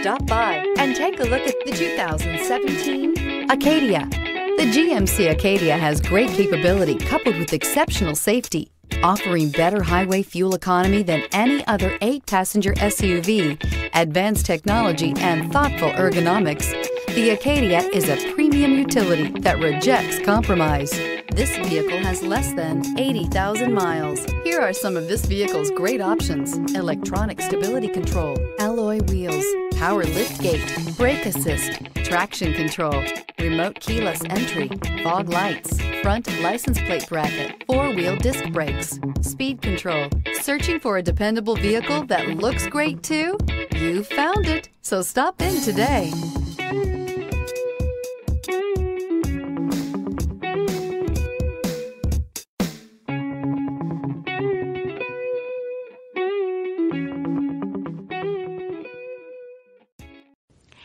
Stop by and take a look at the 2017 Acadia. The GMC Acadia has great capability coupled with exceptional safety, offering better highway fuel economy than any other eight passenger SUV, advanced technology, and thoughtful ergonomics. The Acadia is a premium utility that rejects compromise. This vehicle has less than 80,000 miles. Here are some of this vehicle's great options. Electronic stability control, alloy wheels, power lift gate, brake assist, traction control, remote keyless entry, fog lights, front license plate bracket, four-wheel disc brakes, speed control. Searching for a dependable vehicle that looks great too? You found it, so stop in today.